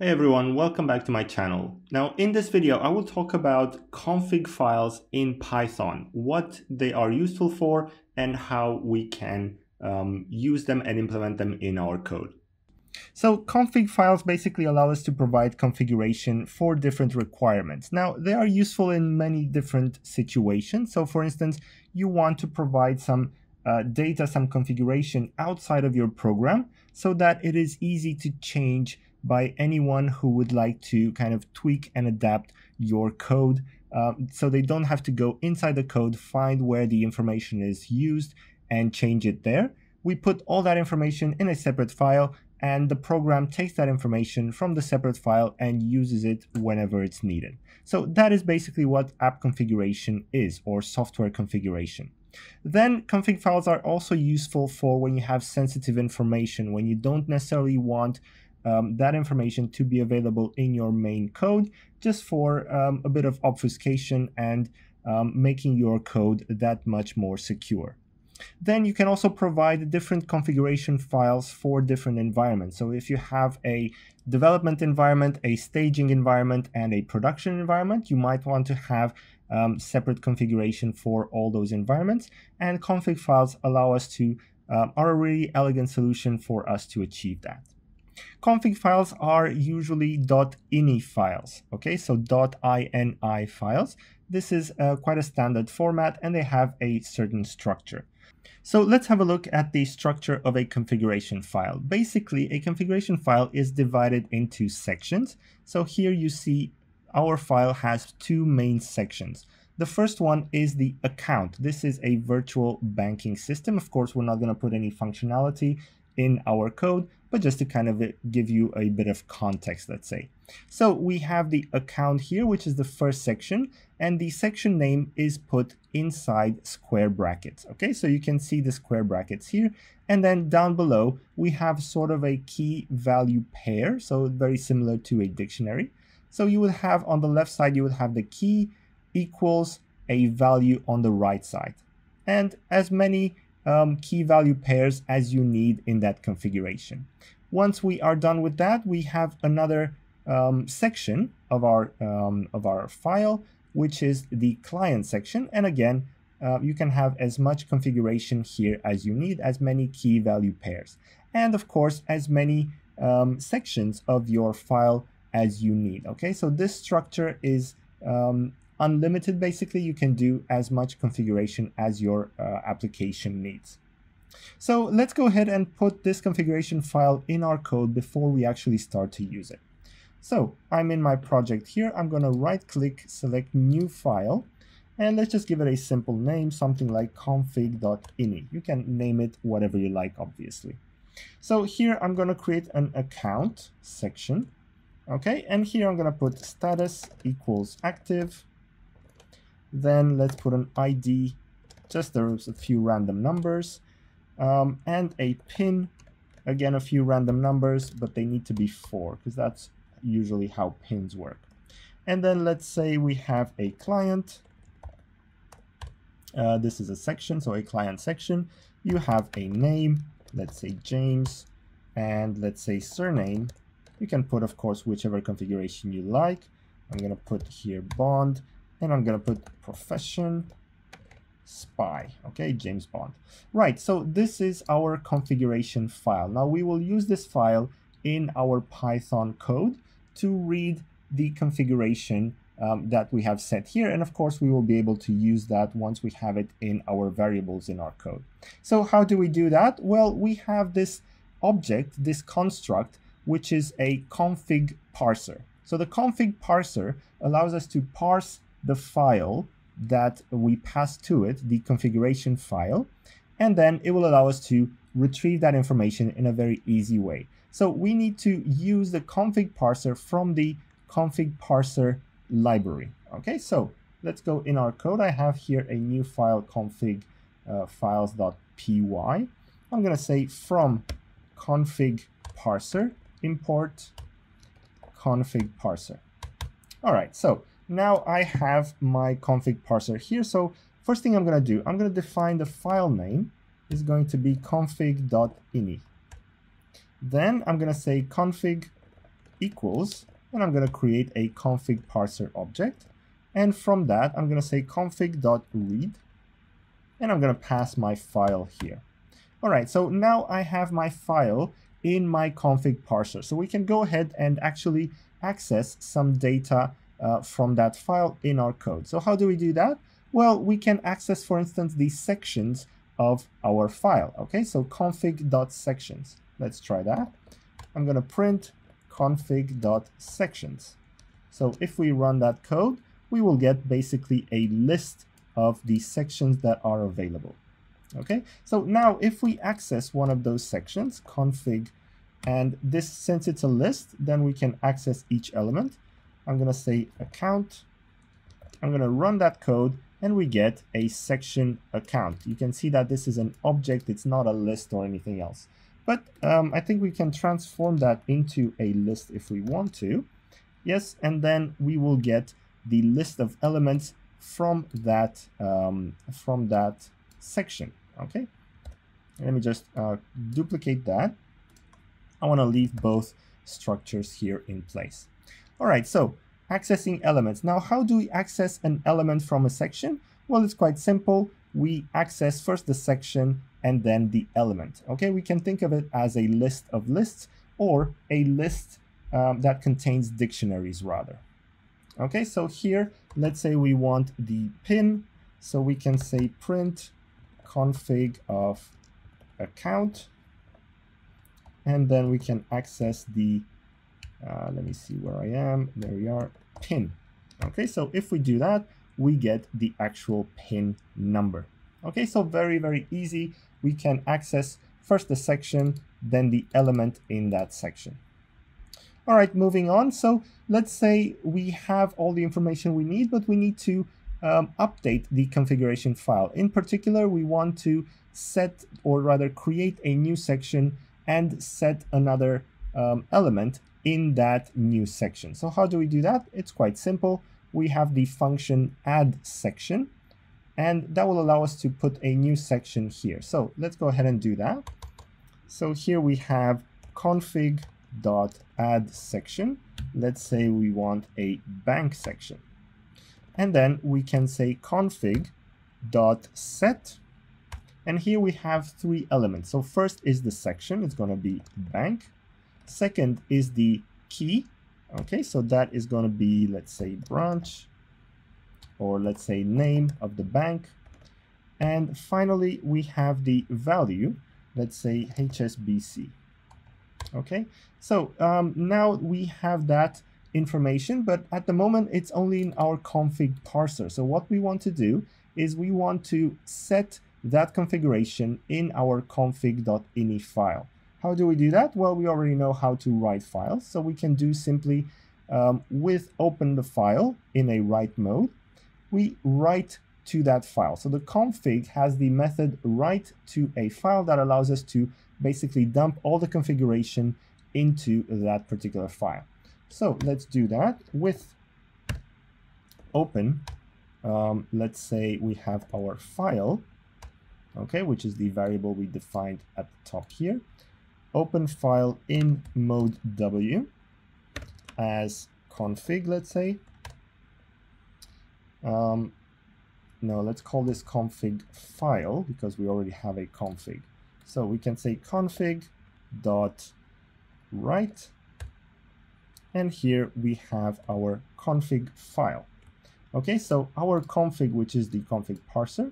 Hey everyone, welcome back to my channel. Now in this video, I will talk about config files in Python, what they are useful for and how we can um, use them and implement them in our code. So config files basically allow us to provide configuration for different requirements. Now they are useful in many different situations. So for instance, you want to provide some uh, data, some configuration outside of your program so that it is easy to change by anyone who would like to kind of tweak and adapt your code. Uh, so they don't have to go inside the code, find where the information is used and change it there. We put all that information in a separate file and the program takes that information from the separate file and uses it whenever it's needed. So that is basically what app configuration is or software configuration. Then config files are also useful for when you have sensitive information, when you don't necessarily want um, that information to be available in your main code just for um, a bit of obfuscation and um, making your code that much more secure. Then you can also provide different configuration files for different environments. So if you have a development environment, a staging environment, and a production environment, you might want to have um, separate configuration for all those environments. And config files allow us to, uh, are a really elegant solution for us to achieve that. Config files are usually .ini files, okay, so .ini files. This is uh, quite a standard format and they have a certain structure. So let's have a look at the structure of a configuration file. Basically, a configuration file is divided into sections. So here you see our file has two main sections. The first one is the account. This is a virtual banking system. Of course, we're not going to put any functionality in our code, but just to kind of uh, give you a bit of context, let's say. So we have the account here, which is the first section, and the section name is put inside square brackets. Okay, so you can see the square brackets here. And then down below, we have sort of a key value pair, so very similar to a dictionary. So you would have on the left side, you would have the key equals a value on the right side. And as many um, key value pairs as you need in that configuration. Once we are done with that, we have another um, section of our, um, of our file, which is the client section. And again, uh, you can have as much configuration here as you need, as many key value pairs. And of course, as many um, sections of your file as you need. Okay, so this structure is um, unlimited basically you can do as much configuration as your uh, application needs. So let's go ahead and put this configuration file in our code before we actually start to use it. So I'm in my project here. I'm gonna right click select new file and let's just give it a simple name something like config.ini you can name it whatever you like obviously. So here I'm gonna create an account section okay? And here I'm gonna put status equals active then let's put an ID, just there's a few random numbers, um, and a pin, again, a few random numbers, but they need to be four, because that's usually how pins work. And then let's say we have a client. Uh, this is a section, so a client section. You have a name, let's say James, and let's say surname. You can put, of course, whichever configuration you like. I'm going to put here Bond and I'm gonna put profession spy okay James Bond. Right so this is our configuration file. Now we will use this file in our Python code to read the configuration um, that we have set here. And of course we will be able to use that once we have it in our variables in our code. So how do we do that? Well we have this object this construct which is a config parser. So the config parser allows us to parse the file that we pass to it, the configuration file, and then it will allow us to retrieve that information in a very easy way. So we need to use the config parser from the config parser library. Okay, so let's go in our code. I have here a new file config uh, files.py. I'm going to say from config parser import config parser. All right, so now I have my config parser here. So first thing I'm going to do, I'm going to define the file name is going to be config.ini. Then I'm going to say config equals, and I'm going to create a config parser object. And from that, I'm going to say config.read, and I'm going to pass my file here. All right, so now I have my file in my config parser. So we can go ahead and actually access some data uh, from that file in our code. So how do we do that? Well, we can access, for instance, the sections of our file. Okay, so config.sections. Let's try that. I'm going to print config.sections. So if we run that code, we will get basically a list of the sections that are available. Okay, so now if we access one of those sections, config, and this, since it's a list, then we can access each element. I'm going to say account. I'm going to run that code and we get a section account. You can see that this is an object, it's not a list or anything else. But um, I think we can transform that into a list if we want to. Yes, and then we will get the list of elements from that um, from that section. Okay, let me just uh, duplicate that. I want to leave both structures here in place. All right, so accessing elements. Now, how do we access an element from a section? Well, it's quite simple. We access first the section and then the element. Okay, we can think of it as a list of lists or a list um, that contains dictionaries rather. Okay, so here, let's say we want the pin. So we can say print config of account. And then we can access the uh, let me see where I am. There we are, pin. Okay, so if we do that, we get the actual pin number. Okay, so very, very easy. We can access first the section, then the element in that section. All right, moving on. So let's say we have all the information we need, but we need to um, update the configuration file. In particular, we want to set or rather create a new section and set another um, element in that new section. So how do we do that? It's quite simple. We have the function add section, and that will allow us to put a new section here. So let's go ahead and do that. So here we have config dot add section. Let's say we want a bank section. And then we can say config dot set. And here we have three elements. So first is the section. It's going to be bank. Second is the key. Okay, so that is going to be, let's say, branch, or let's say name of the bank. And finally, we have the value, let's say HSBC. Okay, so um, now we have that information, but at the moment it's only in our config parser. So what we want to do is we want to set that configuration in our config.ini file. How do we do that? Well, we already know how to write files. So we can do simply um, with open the file in a write mode, we write to that file. So the config has the method write to a file that allows us to basically dump all the configuration into that particular file. So let's do that with open. Um, let's say we have our file, okay, which is the variable we defined at the top here open file in mode W as config, let's say. Um, no, let's call this config file because we already have a config. So we can say config dot write, and here we have our config file. Okay, so our config, which is the config parser,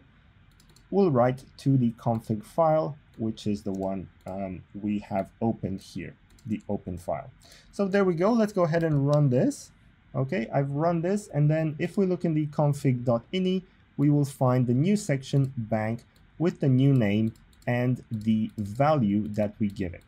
will write to the config file which is the one um, we have opened here, the open file. So there we go. Let's go ahead and run this. Okay, I've run this. And then if we look in the config.ini, we will find the new section bank with the new name and the value that we give it.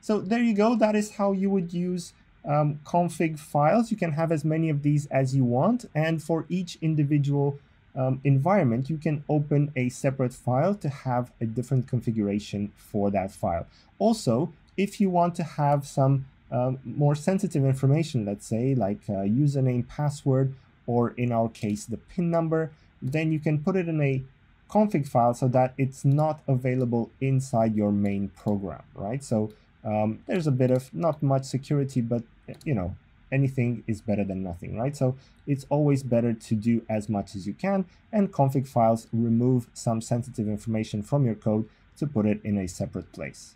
So there you go. That is how you would use um, config files. You can have as many of these as you want. And for each individual um, environment, you can open a separate file to have a different configuration for that file. Also, if you want to have some um, more sensitive information, let's say like uh, username, password, or in our case, the PIN number, then you can put it in a config file so that it's not available inside your main program, right? So Um, there's a bit of not much security, but you know, anything is better than nothing, right? So it's always better to do as much as you can and config files remove some sensitive information from your code to put it in a separate place.